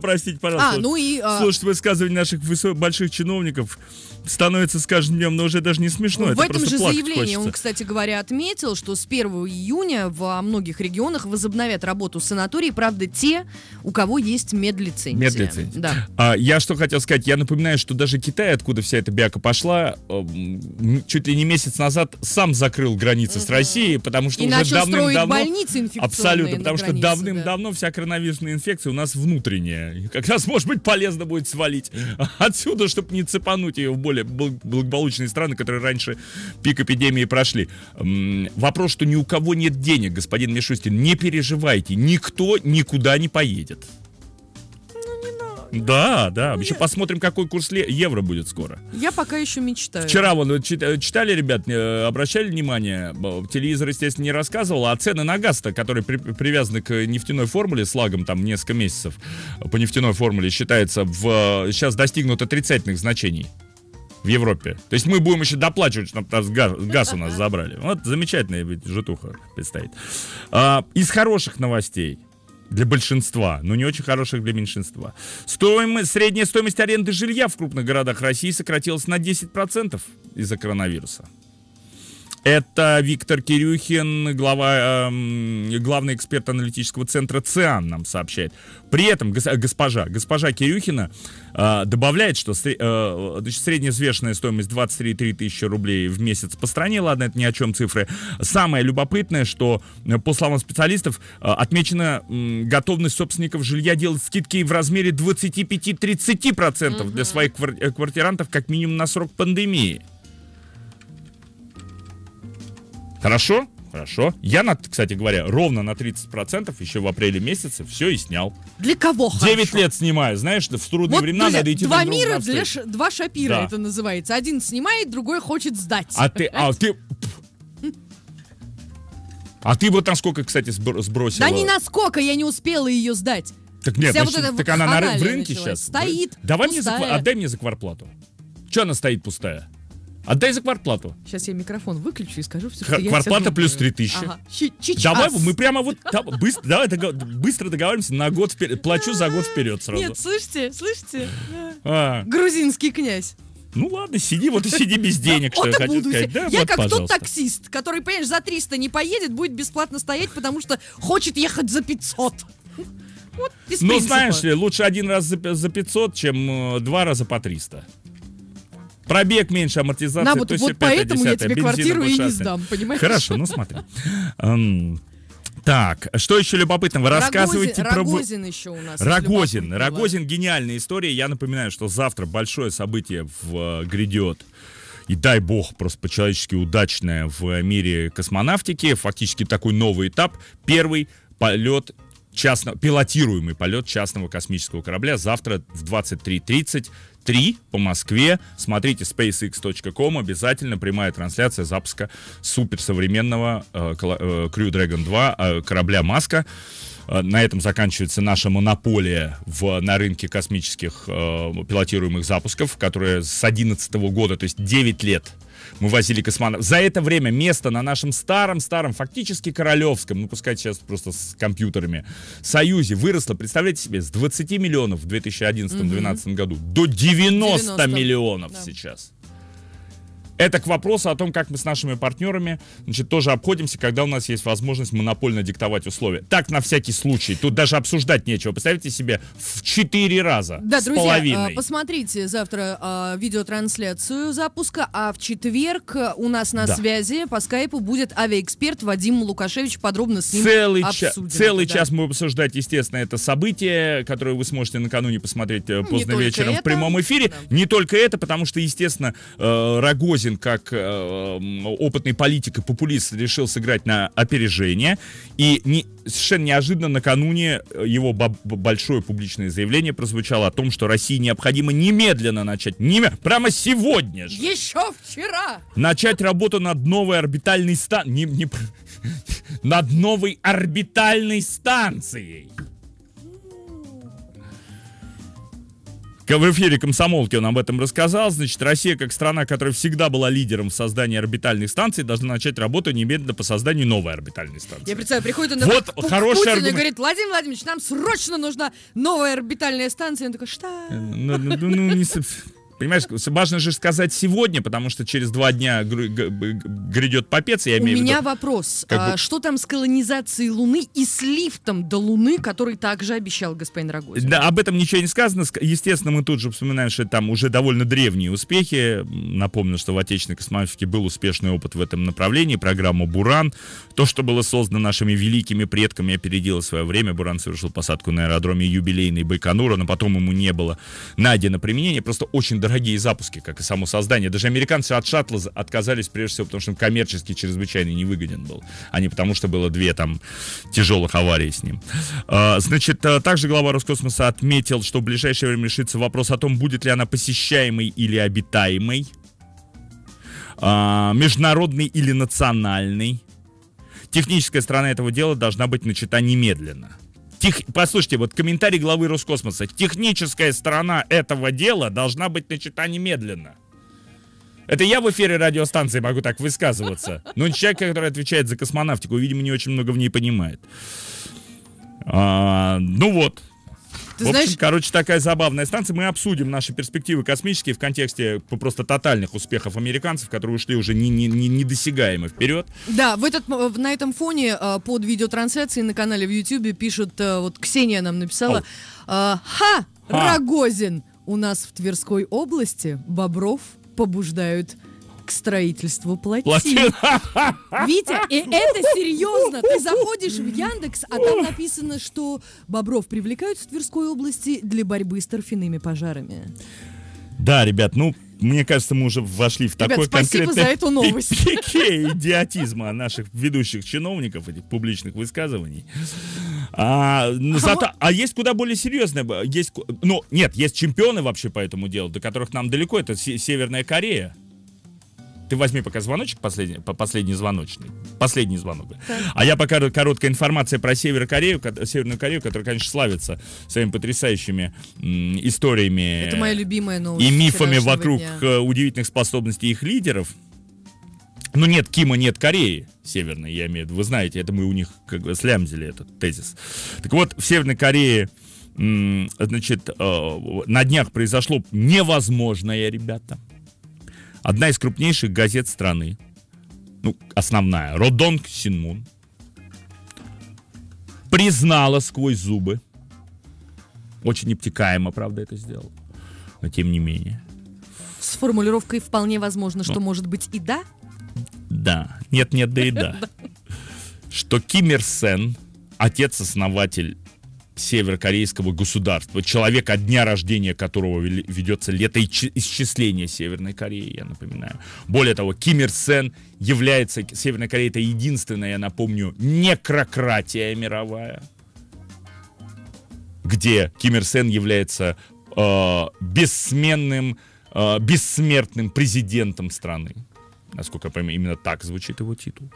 Простите, пожалуйста. А, ну и... а, Слушать высказывания наших высо- больших чиновников становится с каждым днем, но уже даже не смешно. В это этом же заявлении он, хочется. кстати говоря, отметил, что с 1 июня во многих регионах возобновят работу санаторий. Правда, те, у кого кого есть медлицензия. Медлицензия. Да. А, я что хотел сказать, я напоминаю, что даже Китай, откуда вся эта бяка пошла, чуть ли не месяц назад сам закрыл границы с Россией, потому что И уже давным-давно... больницы Абсолютно, потому что границе, давным-давно вся коронавирусная инфекция у нас внутренняя. И как раз, может быть, полезно будет свалить отсюда, чтобы не цепануть ее в более бл- благополучные страны, которые раньше пик эпидемии прошли. Вопрос, что ни у кого нет денег, господин Мишустин, не переживайте, никто никуда не поедет. Да, да. Еще посмотрим, какой курс евро будет скоро. Я пока еще мечтаю. Вчера вон вот чит- читали, ребят, э, обращали внимание, телевизор, естественно, не рассказывал, а цены на газ-то, которые при- привязаны к нефтяной формуле с лагом там несколько месяцев, по нефтяной формуле считается, в, сейчас достигнут отрицательных значений в Европе. То есть мы будем еще доплачивать, чтобы газ, газ у нас забрали. Вот замечательная ведь житуха предстоит. А, из хороших новостей для большинства, но не очень хороших для меньшинства. Стоимость, средняя стоимость аренды жилья в крупных городах России сократилась на 10% из-за коронавируса. Это Виктор Кирюхин, глава, эм, главный эксперт аналитического центра ЦИАН нам сообщает. При этом гос- госпожа, госпожа Кирюхина э, добавляет, что сре- э, значит, стоимость 23,3 тысячи рублей в месяц по стране, ладно, это ни о чем цифры. Самое любопытное, что, э, по словам специалистов, э, отмечена м, готовность собственников жилья делать скидки в размере 25-30% для своих квар- э, квартирантов как минимум на срок пандемии. Хорошо? Хорошо. Я, на, кстати говоря, ровно на 30% еще в апреле месяце все и снял. Для кого 9 хорошо? лет снимаю. Знаешь, в трудные Вот, времена друзья, надо идти два мира для ш- два шапира Да. это называется. Один снимает, другой хочет сдать. А ты, а ты... А ты вот насколько, кстати, сбр- сбросила? Да не насколько я не успела ее сдать. Так нет, Вся значит, вот так она на в рынке началась. сейчас. Стоит, Давай мне за, пустая. отдай мне за кварплату. Че она стоит пустая? Отдай за кварплату. Сейчас я микрофон выключу и скажу все, что я квартплата плюс думаю. 3000. Ага. Чи- сейчас. Давай, мы прямо вот да, быстро, давай дога- быстро договариваемся на год вперед. Плачу за год вперед сразу. Нет, слышите, слышите? А, Грузинский князь. ну ладно, сиди, вот и сиди без денег, что я хочу сказать. Да, я вот, как пожалуйста. тот таксист, который, понимаешь, за 300 не поедет, будет бесплатно стоять, потому что хочет ехать за 500. Вот Ну, знаешь ли, лучше один раз за, за 500, чем э, два раза по 300. Пробег меньше, амортизация. Да, вот, то вот поэтому я десятое, тебе квартиру и не сдам, понимаешь? Хорошо, ну смотри. Так, что еще любопытного? Рассказывайте Рогозин, про... Рогозин еще у нас. Рогозин. Рогозин гениальная история. Я напоминаю, что завтра большое событие в, э, грядет. И дай бог, просто по-человечески удачное в мире космонавтики. Фактически такой новый этап. Первый полет частного, пилотируемый полет частного космического корабля завтра в 23.33 по Москве. Смотрите spacex.com, обязательно прямая трансляция запуска суперсовременного э, э, Crew Dragon 2 э, корабля Маска. Э, На этом заканчивается наша монополия в, на рынке космических э, пилотируемых запусков, которая с 2011 года, то есть 9 лет мы возили космонавтов. За это время место на нашем старом-старом, фактически королевском, ну пускай сейчас просто с компьютерами, союзе выросло, представляете себе, с 20 миллионов в 2011-2012 году до 90, 90. миллионов Да. сейчас. Это к вопросу о том, как мы с нашими партнерами значит, тоже обходимся, когда у нас есть возможность монопольно диктовать условия. Так, на всякий случай. Тут даже обсуждать нечего. Представьте себе, в 4 раза Да, с друзья, половиной. а, посмотрите завтра а, видеотрансляцию запуска, а в четверг у нас на Да. связи по скайпу будет авиаэксперт Вадим Лукашевич. Подробно с ним Целый, ча- обсудим целый это, да. час мы будем обсуждать, естественно, это событие, которое вы сможете накануне посмотреть э, поздно только вечером в прямом эфире. Да. Не только это, потому что, естественно, э, Рогозин, как э, м, опытный политик и популист, решил сыграть на опережение. И не, совершенно неожиданно накануне э, его большое публичное заявление прозвучало о том, что России необходимо немедленно начать, неме- прямо сегодня же, Еще вчера! начать работу над новой орбитальной станцией. Не, не над новой орбитальной станцией. В эфире комсомолки он об этом рассказал. Значит, Россия, как страна, которая всегда была лидером в создании орбитальных станций, должна начать работу немедленно по созданию новой орбитальной станции. Я представляю, приходит он Вот к хороший Путину и аргумент. говорит, Владимир Владимирович, нам срочно нужна новая орбитальная станция. Он такой, что? Ну, ну, ну, ну, не понимаешь, важно же сказать сегодня, потому что через два дня грядет попец, я У имею в меня виду. вопрос. как А, бы- Что там с колонизацией Луны и с лифтом до Луны, который также обещал господин Рогозин? Да, об этом ничего не сказано. Ск- Естественно, мы тут же вспоминаем, что там уже довольно древние успехи. Напомню, что в отечественной космонавтике был успешный опыт в этом направлении. Программа «Буран». То, что было создано нашими великими предками, опередило свое время. «Буран» совершил посадку на аэродроме юбилейной Байконура, но потом ему не было найдено применение. Просто очень дорогие запуски, как и само создание. Даже американцы от шаттла за- отказались, прежде всего, потому что он коммерчески чрезвычайно невыгоден был, а не потому, что было две там тяжелых аварии с ним. А, Значит, а, также глава Роскосмоса отметил, что в ближайшее время решится вопрос о том, будет ли она посещаемой или обитаемой, а, международной или национальной. Техническая сторона этого дела должна быть начата немедленно. Тех- Послушайте, вот комментарий главы Роскосмоса. Техническая сторона этого дела должна быть начата немедленно. Это я в эфире радиостанции могу так высказываться. Но человек, который отвечает за космонавтику, видимо, не очень много в ней понимает. А, ну вот. Ты в общем, знаешь, короче, такая забавная станция. Мы обсудим наши перспективы космические в контексте просто тотальных успехов американцев, которые ушли уже не, не, не- недосягаемо вперед. Да, в этот, на этом фоне э, под видеотрансляцией на канале в Ютьюбе пишут, э, вот Ксения нам написала, э, «Ха! Ха. Рогозин! У нас в Тверской области бобров побуждают строительству плотин». Плотин. Витя, и это серьезно. Ты заходишь в Яндекс, а там написано, что бобров привлекают в Тверской области для борьбы с торфяными пожарами. Да, ребят, ну, мне кажется, мы уже вошли в Ребят, такой спасибо конкретный за эту новость. пи- пике идиотизма наших ведущих чиновников, этих публичных высказываний. А, ну, зато- а есть куда более серьезное. Есть, ну, нет, есть чемпионы вообще по этому делу, до которых нам далеко. Это Се- Северная Корея. Ты возьми пока звоночек последний, по- последний звоночный. Последний звонок. А я пока короткая информация про Северную Корею, ко- Северную Корею, которая, конечно, славится своими потрясающими м, историями. Это моя любимая новость. и мифами вокруг дня. э, удивительных способностей их лидеров. Ну, нет Кима, нет Кореи Северной, я имею в виду. Вы знаете, это мы у них как бы слямзили этот тезис. Так вот, в Северной Корее, значит, э, на днях произошло невозможное, ребята. Одна из крупнейших газет страны, ну, основная, Родонг Синмун, признала сквозь зубы, очень обтекаемо, правда, это сделал, но тем не менее, С формулировкой вполне возможно, что Ну. может быть и да. Да, нет, нет, да и да. Что Ким Ир Сен, отец-основатель северокорейского государства, человек, от дня рождения которого ведется летоисчисление Северной Кореи, я напоминаю. Более того, Ким Ир Сен является, Северная Корея это единственная, я напомню, некрократия мировая, где Ким Ир Сен является э, бессменным, э, бессмертным президентом страны. Насколько я понимаю, именно так звучит его титул.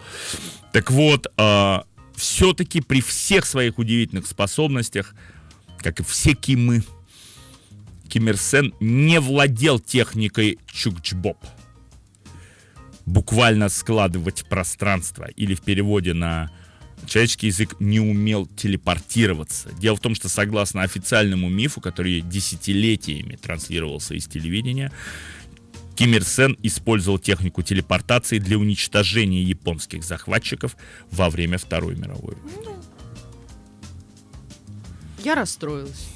Так вот, все-таки при всех своих удивительных способностях, как и все Кимы, Ким Ир Сен не владел техникой чукчбоп. Буквально складывать пространство. Или в переводе на человеческий язык не умел телепортироваться. Дело в том, что согласно официальному мифу, который десятилетиями транслировался из телевидения, Ким Ир Сен использовал технику телепортации для уничтожения японских захватчиков во время Второй мировой войны. Я расстроилась.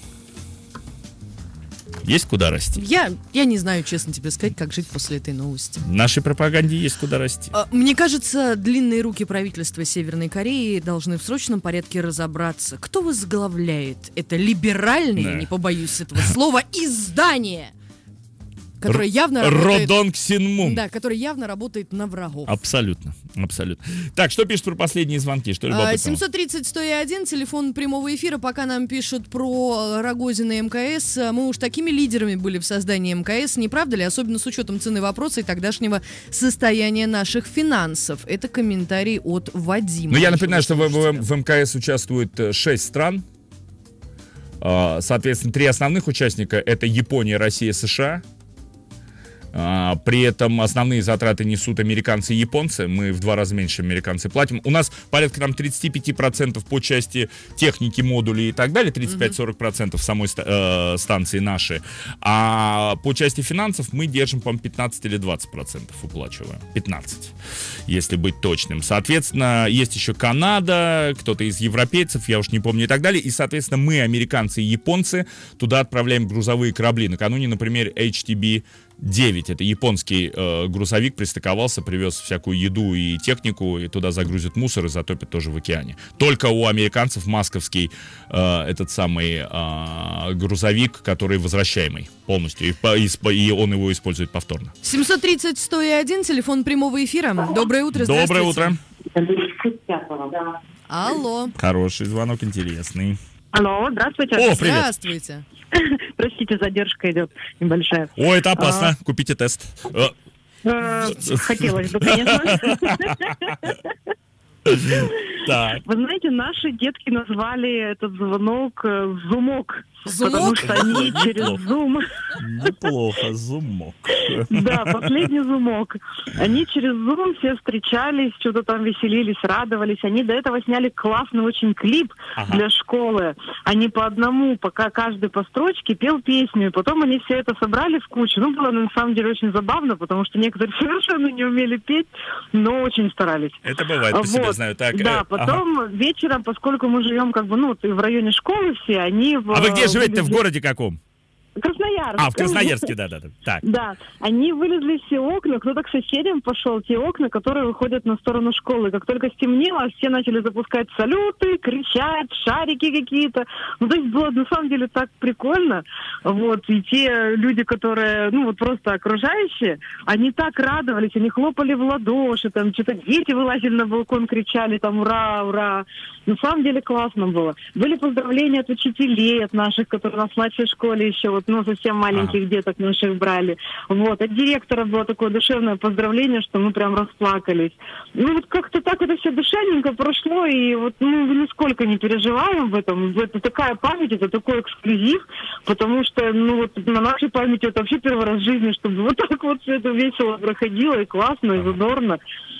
Есть куда расти? Я, я не знаю, честно тебе сказать, как жить после этой новости. В нашей пропаганде есть куда расти. А, Мне кажется, длинные руки правительства Северной Кореи должны в срочном порядке разобраться, кто возглавляет это либеральное, Да. не побоюсь этого слова, издание, которое явно работает... Родонг Синмун. Да, которое явно работает на врагов. Абсолютно, абсолютно. Так, что пишут про последние звонки? Что А, любопытного? 730-101, телефон прямого эфира. Пока нам пишут про э, Рогозина и МКС. А Мы уж такими лидерами были в создании мкс, не правда ли? Особенно с учетом цены вопроса и тогдашнего состояния наших финансов. Это комментарий от Вадима. Ну, я напоминаю, что в, в- в МКС участвует э, шесть стран. А, Соответственно, три основных участника — это Япония, Россия, США. А, При этом основные затраты несут американцы и японцы. Мы в два раза меньше американцы платим. У нас порядка там 35% по части техники, модулей и так далее, 35-40% самой э, станции наши. А по части финансов мы держим, по-моему, 15 или 20% уплачиваем. 15, если быть точным. Соответственно, есть еще Канада, кто-то из европейцев, я уж не помню и так далее. И, соответственно, мы, американцы и японцы, туда отправляем грузовые корабли. Накануне, например, HTB 9. Это японский э, грузовик пристыковался, привез всякую еду и технику, и туда загрузят мусор и затопят тоже в океане. Только у американцев масковский э, этот самый э, грузовик, который возвращаемый полностью, и, и и он его использует повторно. 730 101, телефон прямого эфира. Доброе утро, Доброе утро. Алло. Хороший звонок, интересный. Алло, здравствуйте. О, привет. Здравствуйте. Простите, задержка идет небольшая. О, это опасно. Купите тест. Э, Э, Хотелось бы, конечно. Так. Вы знаете, наши детки назвали этот звонок э, «зумок». Зумок? Потому что они через зум... Неплохо, зумок. Да, последний зумок. Они через зум все встречались, что-то там веселились, радовались. Они до этого сняли классный очень клип Ага. для школы. Они по одному, пока каждый по строчке пел песню. И потом они все это собрали в кучу. Ну, было на самом деле очень забавно, потому что некоторые совершенно не умели петь, но очень старались. Это бывает, по себе Вот. Знаю. Так, э, да, ага. потом вечером, поскольку мы живем как бы, ну, в районе школы все, они... в- А вы где живете-то? В городе каком? Красноярск. А, в Красноярске, да-да-да. Так. Да, они вылезли все окна, кто-то к соседям пошел, те окна, которые выходят на сторону школы. Как только стемнело, все начали запускать салюты, кричать, шарики какие-то. Ну, то есть было на самом деле так прикольно. Вот, и те люди, которые, ну, вот просто окружающие, они так радовались, они хлопали в ладоши, там, что-то дети вылазили на балкон, кричали, там, ура, ура. На самом деле классно было. Были поздравления от учителей, от наших, которые в младшей школе еще, вот, ну, совсем маленьких деток наших брали. Вот, от директора было такое душевное поздравление, что мы прям расплакались. Ну, вот как-то так это все душевненько прошло, и вот, ну, мы нисколько не переживаем в этом. Это такая память, это такой эксклюзив, потому что, ну, вот на нашей памяти это вообще первый раз в жизни, чтобы вот так вот все это весело проходило, и классно, и задорно.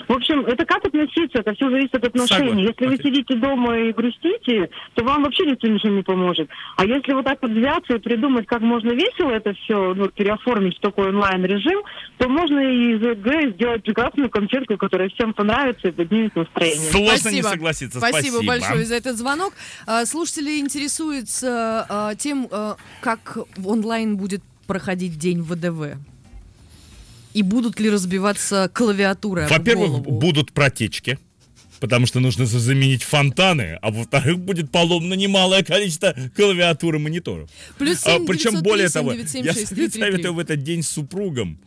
В общем, это как относиться, это все зависит от отношений. Если вы сидите дома и грустите, то вам вообще никто ничего не поможет. А если вот так вот взяться и придумать, как можно весело это все ну, переоформить в такой онлайн-режим, то можно и из ЭГ сделать прекрасную концертку, которая всем понравится и поднимет настроение. Сложно не согласиться. Спасибо, Спасибо. большое за этот звонок. А, Слушатели интересуются а, тем, а, как онлайн будет проходить день ВДВ. И будут ли разбиваться клавиатуры Во-первых, будут протечки. Потому что нужно за- заменить фонтаны, а во-вторых, будет поломано немалое количество клавиатур и мониторов. Плюс А, 7 причем более того, 903 я 797 советую в этот день с супругом,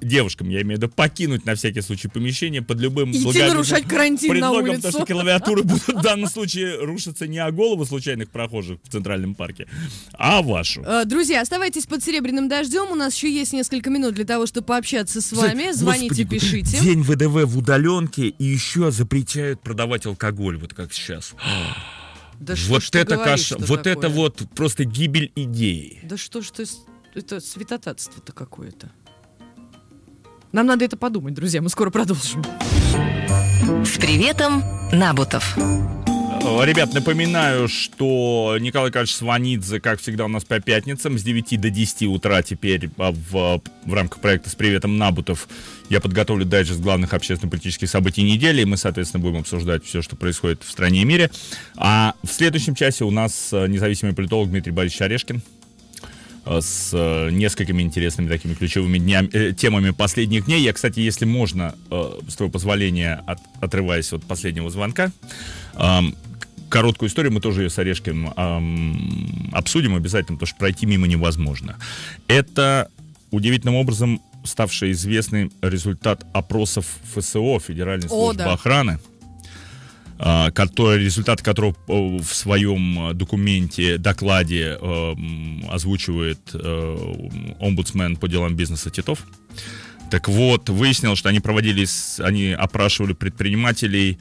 девушкам, я имею в виду, покинуть на всякий случай помещение под любым Идти благовидным нарушать карантин на предлогом, улицу. потому что клавиатуры будут в данном случае рушиться не о голову случайных прохожих в центральном парке, а вашу. Э, Друзья, оставайтесь под серебряным дождем. У нас еще есть несколько минут для того, чтобы пообщаться с вами. Звоните, Господи, пишите. День ВДВ в удаленке и еще запрещают продавать алкоголь, вот как сейчас. Да что вот ты это говоришь, каша, что вот это такое? вот просто гибель идеи. Да что ж ты... Это святотатство-то какое-то. Нам надо это подумать, друзья. Мы скоро продолжим. С приветом, Набутов. Э, Ребят, напоминаю, что Николай Карлович Сванидзе, как всегда, у нас по пятницам с 9 до 10 утра теперь а, в, в рамках проекта «С приветом Набутов» я подготовлю дайджест главных общественно-политических событий недели, и мы, соответственно, будем обсуждать все, что происходит в стране и мире. А в следующем часе у нас э, независимый политолог Дмитрий Борисович Орешкин с э, несколькими интересными такими ключевыми днями, э, темами последних дней. Я, кстати, если можно, э, с твоего позволения, от- отрываясь от последнего звонка, к- короткую историю, мы тоже ее с Орешкиным эм, обсудим обязательно, потому что пройти мимо невозможно. Это удивительным образом ставший известный результат опросов ФСО, Федеральной О, службы да. охраны, который, результат которого э, в своем э, документе, докладе э, озвучивает омбудсмен по делам бизнеса Титов. Так вот, выяснилось, что они проводились, они опрашивали предпринимателей,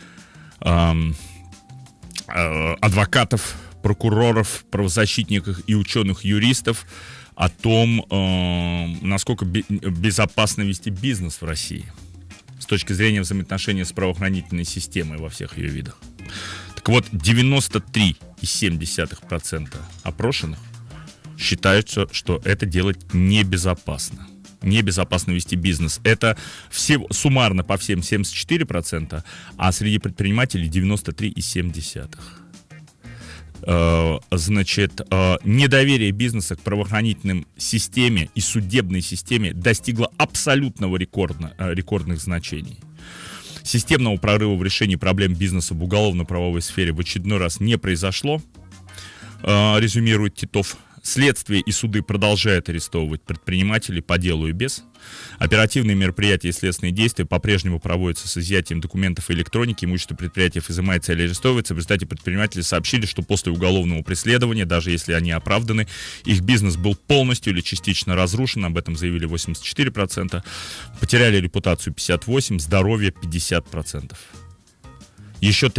адвокатов, прокуроров, правозащитников и ученых-юристов о том, насколько бе- безопасно вести бизнес в России точки зрения взаимоотношений с правоохранительной системой во всех ее видах. Так вот, 93,7% опрошенных считаются, что это делать небезопасно. Небезопасно вести бизнес. Это все, суммарно по всем 74%, а среди предпринимателей 93,7%. Э, Значит, э, недоверие бизнеса к правоохранительным системе и судебной системе достигло абсолютного рекордно, э, рекордных значений. Системного прорыва в решении проблем бизнеса в уголовно-правовой сфере в очередной раз не произошло, резюмирует Титов. Следствие и суды продолжают арестовывать предпринимателей по делу и без. Оперативные мероприятия и следственные действия по-прежнему проводятся с изъятием документов и электроники. Имущество предприятия изымается или арестовывается. В результате предприниматели сообщили, что после уголовного преследования, даже если они оправданы, их бизнес был полностью или частично разрушен. Об этом заявили 84%. Потеряли репутацию 58%, здоровье 50%. Еще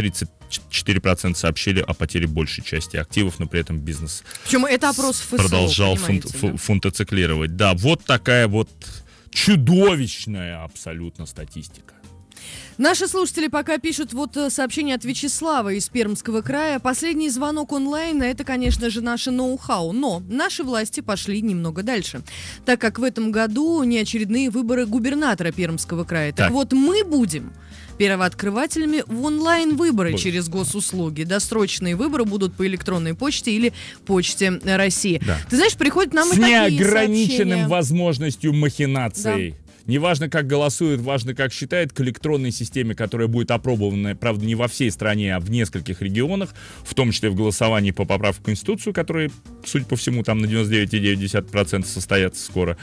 34% сообщили о потере большей части активов, но при этом бизнес Причем это опрос ФСО, продолжал фунт- да? фунтоциклировать. Да, вот такая вот чудовищная абсолютно статистика. Наши слушатели пока пишут вот э, сообщение от Вячеслава из Пермского края. Последний звонок онлайн – это, конечно же, наше ноу-хау. Но наши власти пошли немного дальше, так как в этом году не очередные выборы губернатора Пермского края. Так, Так. вот мы будем первооткрывателями в онлайн-выборы через госуслуги. Досрочные выборы будут по электронной почте или почте России. Да. Ты знаешь, приходят нам С и такие неограниченным сообщения. возможностью махинаций. Неважно, как голосуют, важно, как считают к электронной системе, которая будет опробована, правда, не во всей стране, а в нескольких регионах, в том числе в голосовании по поправке в Конституцию, которые, судя по всему, там на 99,9% состоятся скоро.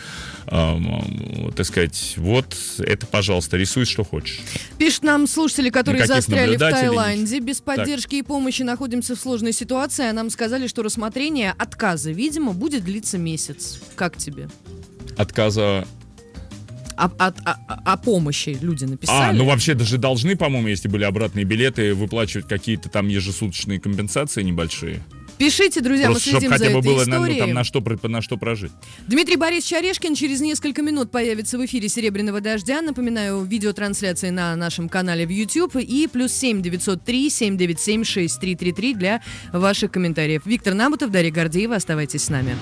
Эм, э, так сказать, вот это, пожалуйста, рисуй, что хочешь. Пишут нам слушатели, которые Никаких застряли в Таиланде. Без поддержки и помощи находимся в сложной ситуации. А нам сказали, что рассмотрение отказа, видимо, будет длиться месяц. Как тебе? Отказа... О, о- о- о помощи люди написали. А, ну вообще даже должны, по-моему, если были обратные билеты, выплачивать какие-то там ежесуточные компенсации небольшие. Пишите, друзья, Просто мы чтобы следим хотя за бы этой было на, ну, историей. там, на, что, на что прожить. Дмитрий Борисович Орешкин через несколько минут появится в эфире «Серебряного дождя». Напоминаю, видеотрансляции на нашем канале в YouTube и плюс 7 903 797 6333 для ваших комментариев. Виктор Набутов, Дарья Гордеева. Оставайтесь с нами.